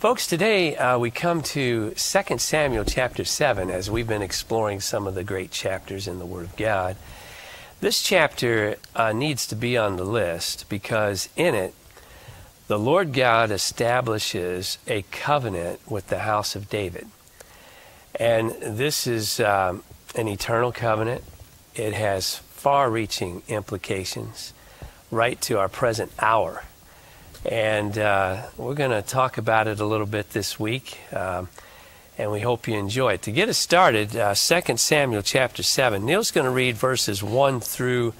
Folks, today uh, we come to 2 Samuel chapter 7 as we've been exploring some of the great chapters in the Word of God. This chapter uh, needs to be on the list because in it, the Lord God establishes a covenant with the house of David. And this is um, an eternal covenant. It has far reaching implications right to our present hour. And uh, we're going to talk about it a little bit this week. Um, and we hope you enjoy it. To get us started, uh, 2 Samuel chapter 7. Neil's going to read verses 1 through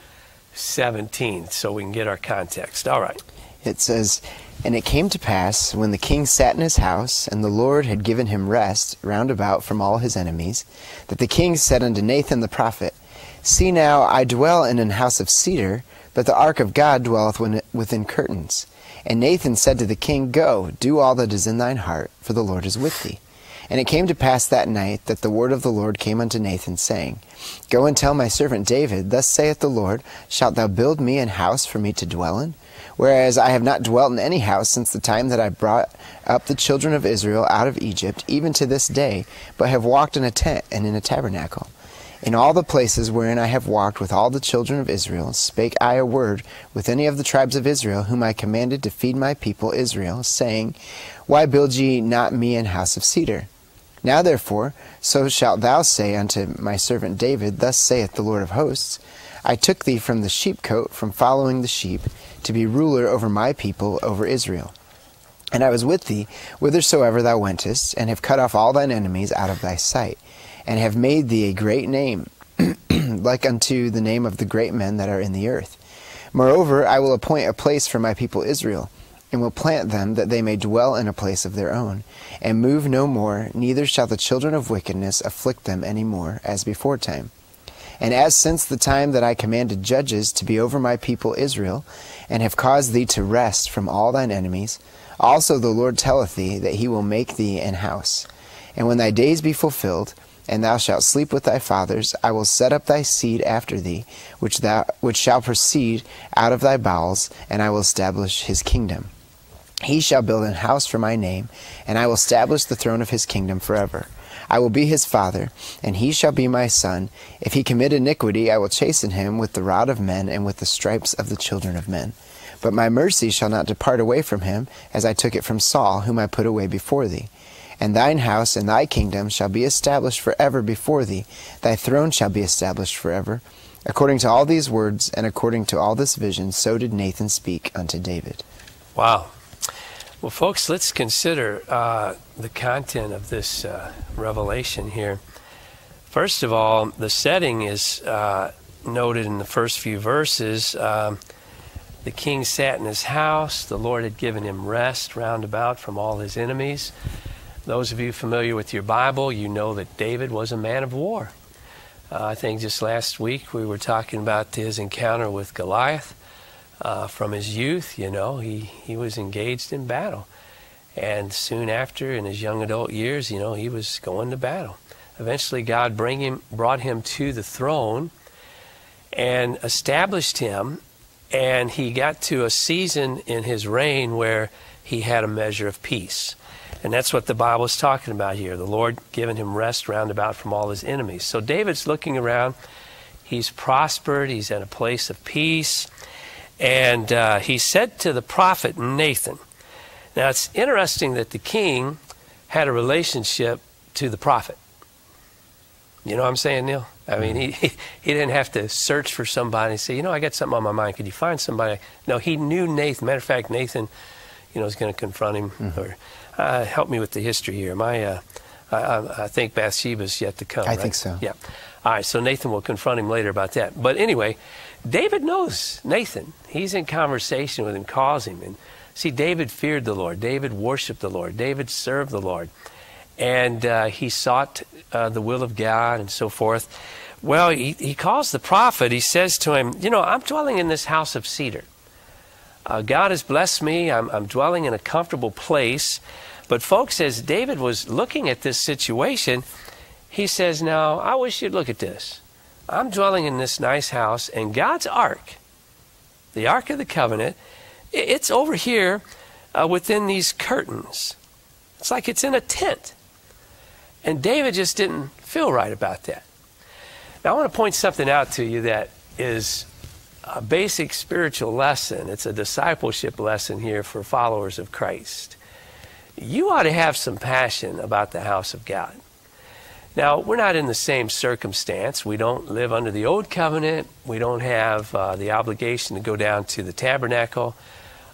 17 so we can get our context. All right. It says, And it came to pass, when the king sat in his house, and the Lord had given him rest round about from all his enemies, that the king said unto Nathan the prophet, See now, I dwell in an house of cedar, but the ark of God dwelleth within curtains. And Nathan said to the king, Go, do all that is in thine heart, for the Lord is with thee. And it came to pass that night that the word of the Lord came unto Nathan, saying, Go and tell my servant David, Thus saith the Lord, Shalt thou build me an house for me to dwell in? Whereas I have not dwelt in any house since the time that I brought up the children of Israel out of Egypt, even to this day, but have walked in a tent and in a tabernacle. In all the places wherein I have walked with all the children of Israel, spake I a word with any of the tribes of Israel, whom I commanded to feed my people Israel, saying, Why build ye not me an house of cedar? Now therefore, so shalt thou say unto my servant David, Thus saith the Lord of hosts, I took thee from the sheepcote, from following the sheep, to be ruler over my people, over Israel. And I was with thee whithersoever thou wentest, and have cut off all thine enemies out of thy sight and have made thee a great name, like unto the name of the great men that are in the earth. Moreover, I will appoint a place for my people Israel, and will plant them that they may dwell in a place of their own, and move no more, neither shall the children of wickedness afflict them any more, as before time. And as since the time that I commanded judges to be over my people Israel, and have caused thee to rest from all thine enemies, also the Lord telleth thee that he will make thee an house. And when thy days be fulfilled, and thou shalt sleep with thy fathers. I will set up thy seed after thee, which thou which shall proceed out of thy bowels, and I will establish his kingdom. He shall build an house for my name, and I will establish the throne of his kingdom forever. I will be his father, and he shall be my son. If he commit iniquity, I will chasten him with the rod of men and with the stripes of the children of men. But my mercy shall not depart away from him, as I took it from Saul, whom I put away before thee. And thine house and thy kingdom shall be established forever before thee. Thy throne shall be established forever. According to all these words and according to all this vision, so did Nathan speak unto David. Wow. Well, folks, let's consider uh, the content of this uh, revelation here. First of all, the setting is uh, noted in the first few verses. Um, the king sat in his house. The Lord had given him rest round about from all his enemies. Those of you familiar with your Bible, you know that David was a man of war. Uh, I think just last week we were talking about his encounter with Goliath. Uh, from his youth, you know, he, he was engaged in battle. And soon after, in his young adult years, you know, he was going to battle. Eventually, God bring him, brought him to the throne and established him. And he got to a season in his reign where he had a measure of peace. And that's what the Bible is talking about here. The Lord giving him rest round about from all his enemies. So David's looking around. He's prospered. He's in a place of peace. And uh, he said to the prophet Nathan, now it's interesting that the king had a relationship to the prophet. You know what I'm saying, Neil? I mean, he, he, he didn't have to search for somebody and say, you know, I got something on my mind. Could you find somebody? No, he knew Nathan. Matter of fact, Nathan, you know, is going to confront him mm-hmm. or uh, help me with the history here. My, uh, I, I, think Bathsheba's yet to come. I right? think so. Yeah. All right. So Nathan will confront him later about that. But anyway, David knows Nathan. He's in conversation with him, calls him, and see, David feared the Lord. David worshipped the Lord. David served the Lord, and uh, he sought uh, the will of God and so forth. Well, he, he calls the prophet. He says to him, "You know, I'm dwelling in this house of cedar." Uh, God has blessed me. I'm, I'm dwelling in a comfortable place. But, folks, as David was looking at this situation, he says, Now, I wish you'd look at this. I'm dwelling in this nice house, and God's ark, the Ark of the Covenant, it's over here uh, within these curtains. It's like it's in a tent. And David just didn't feel right about that. Now, I want to point something out to you that is a basic spiritual lesson. It's a discipleship lesson here for followers of Christ. You ought to have some passion about the house of God. Now, we're not in the same circumstance. We don't live under the old covenant. We don't have uh, the obligation to go down to the tabernacle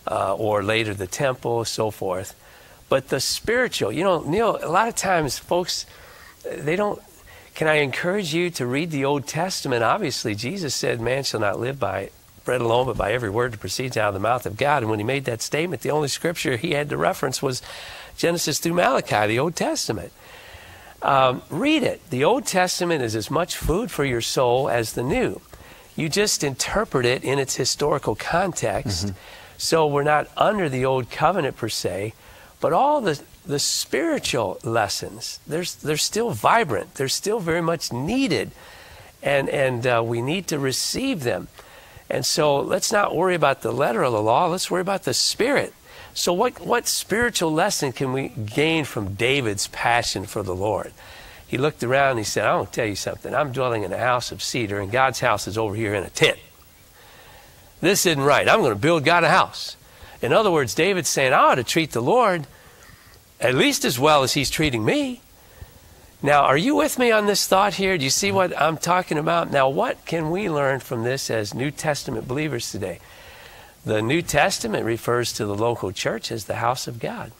uh, or later the temple, so forth. But the spiritual, you know, Neil, a lot of times folks, they don't. Can I encourage you to read the Old Testament? Obviously, Jesus said, Man shall not live by bread alone, but by every word that proceeds out of the mouth of God. And when he made that statement, the only scripture he had to reference was Genesis through Malachi, the Old Testament. Um, read it. The Old Testament is as much food for your soul as the New. You just interpret it in its historical context. Mm-hmm. So we're not under the Old Covenant per se, but all the, the spiritual lessons, they're, they're still vibrant. They're still very much needed. And, and uh, we need to receive them. And so let's not worry about the letter of the law. Let's worry about the spirit. So, what, what spiritual lesson can we gain from David's passion for the Lord? He looked around and he said, I want to tell you something. I'm dwelling in a house of cedar, and God's house is over here in a tent. This isn't right. I'm going to build God a house. In other words, David's saying, I ought to treat the Lord at least as well as he's treating me. Now, are you with me on this thought here? Do you see what I'm talking about? Now, what can we learn from this as New Testament believers today? The New Testament refers to the local church as the house of God.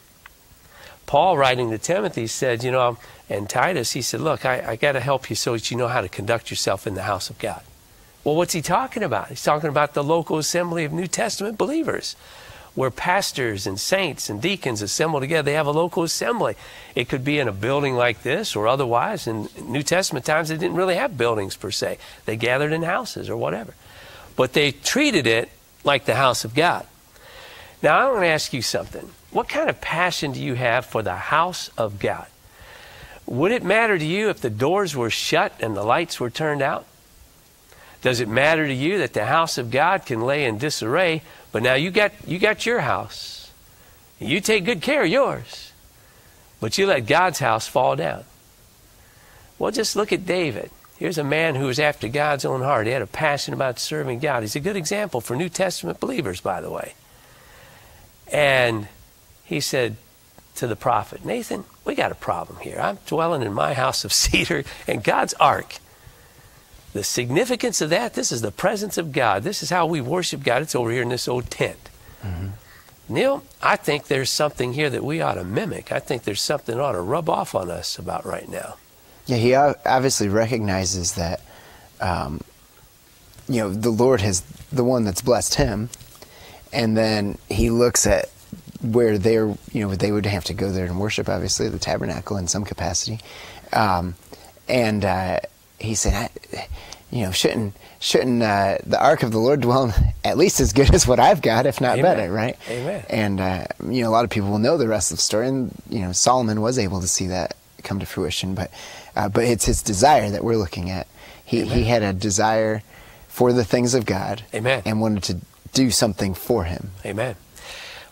Paul, writing to Timothy, said, you know, and Titus, he said, look, I, I got to help you so that you know how to conduct yourself in the house of God. Well, what's he talking about? He's talking about the local assembly of New Testament believers, where pastors and saints and deacons assemble together. They have a local assembly. It could be in a building like this or otherwise. In New Testament times, they didn't really have buildings per se, they gathered in houses or whatever. But they treated it like the house of God. Now, I want to ask you something. What kind of passion do you have for the house of God? Would it matter to you if the doors were shut and the lights were turned out? Does it matter to you that the house of God can lay in disarray, but now you got you got your house. You take good care of yours. But you let God's house fall down. Well, just look at David. Here's a man who was after God's own heart. He had a passion about serving God. He's a good example for New Testament believers, by the way. And he said to the prophet, Nathan, we got a problem here. I'm dwelling in my house of cedar and God's ark. The significance of that, this is the presence of God. This is how we worship God. It's over here in this old tent. Mm-hmm. Neil, I think there's something here that we ought to mimic. I think there's something that ought to rub off on us about right now. Yeah, he obviously recognizes that, um, you know, the Lord has the one that's blessed him, and then he looks at where they're, you know, they would have to go there and worship, obviously, the tabernacle in some capacity, um, and uh, he said, I, you know, shouldn't shouldn't uh, the ark of the Lord dwell at least as good as what I've got, if not Amen. better, right? Amen. And uh, you know, a lot of people will know the rest of the story, and you know, Solomon was able to see that come to fruition, but uh, but it's his desire that we're looking at. He Amen. he had a desire for the things of God. Amen. And wanted to do something for him. Amen.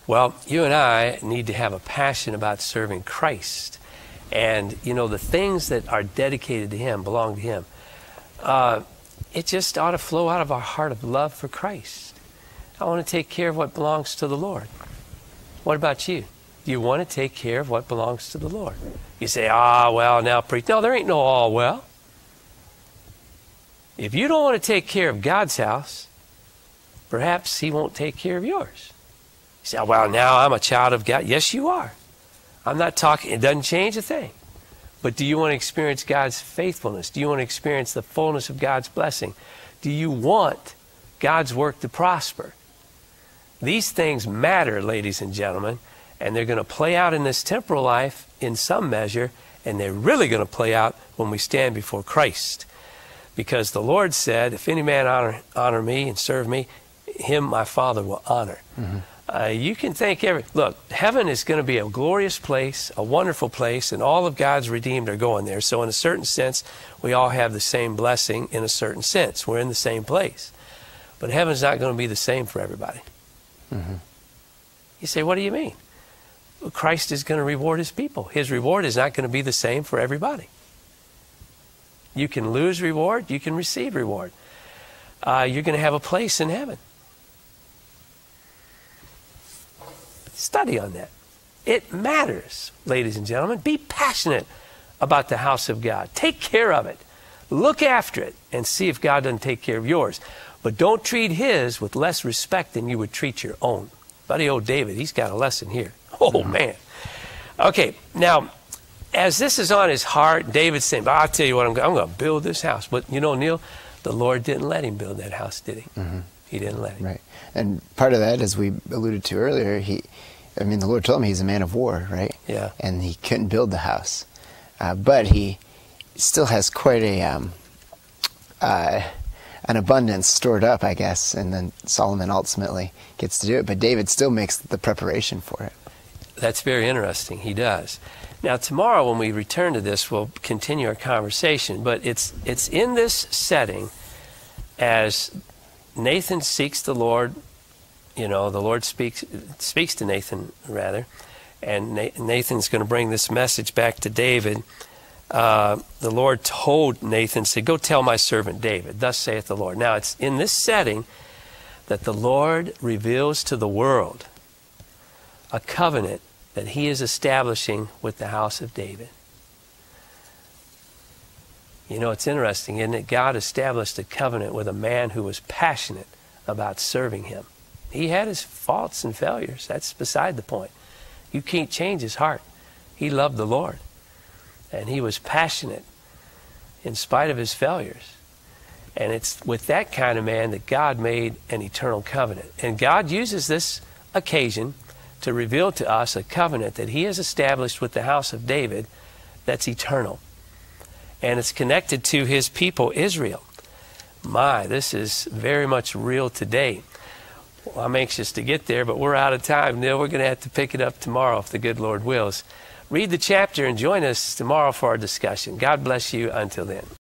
Well, you and I need to have a passion about serving Christ. And, you know, the things that are dedicated to Him belong to Him. Uh, it just ought to flow out of our heart of love for Christ. I want to take care of what belongs to the Lord. What about you? Do you want to take care of what belongs to the Lord? You say, ah, well, now preach. No, there ain't no all well. If you don't want to take care of God's house, perhaps He won't take care of yours. You say, well, now I'm a child of God. Yes, you are. I'm not talking, it doesn't change a thing. But do you want to experience God's faithfulness? Do you want to experience the fullness of God's blessing? Do you want God's work to prosper? These things matter, ladies and gentlemen and they're going to play out in this temporal life in some measure, and they're really going to play out when we stand before Christ. Because the Lord said, If any man honor, honor me and serve me, him my Father will honor. Mm-hmm. Uh, you can thank every. Look, heaven is going to be a glorious place, a wonderful place, and all of God's redeemed are going there. So, in a certain sense, we all have the same blessing in a certain sense. We're in the same place. But heaven's not going to be the same for everybody. Mm-hmm. You say, What do you mean? Christ is going to reward his people. His reward is not going to be the same for everybody. You can lose reward, you can receive reward. Uh, you're going to have a place in heaven. Study on that. It matters, ladies and gentlemen. Be passionate about the house of God. Take care of it. Look after it and see if God doesn't take care of yours. But don't treat his with less respect than you would treat your own. Buddy old David, he's got a lesson here. Oh, man. Okay, now, as this is on his heart, David's saying, I'll tell you what, I'm, I'm going to build this house. But you know, Neil, the Lord didn't let him build that house, did he? Mm-hmm. He didn't let him. Right. And part of that, as we alluded to earlier, he, I mean, the Lord told him he's a man of war, right? Yeah. And he couldn't build the house. Uh, but he still has quite a, um, uh, an abundance stored up, I guess, and then Solomon ultimately gets to do it. But David still makes the preparation for it. That's very interesting. He does. Now, tomorrow when we return to this, we'll continue our conversation. But it's it's in this setting as Nathan seeks the Lord. You know, the Lord speaks speaks to Nathan rather, and Nathan's going to bring this message back to David. Uh, the Lord told Nathan, "Say, go tell my servant David. Thus saith the Lord." Now, it's in this setting that the Lord reveals to the world a covenant that he is establishing with the house of David. You know, it's interesting, isn't it? God established a covenant with a man who was passionate about serving him. He had his faults and failures. That's beside the point. You can't change his heart. He loved the Lord. And he was passionate in spite of his failures. And it's with that kind of man that God made an eternal covenant. And God uses this occasion to reveal to us a covenant that he has established with the house of David that's eternal. And it's connected to his people, Israel. My, this is very much real today. I'm anxious to get there, but we're out of time. Neil, we're going to have to pick it up tomorrow if the good Lord wills. Read the chapter and join us tomorrow for our discussion. God bless you until then.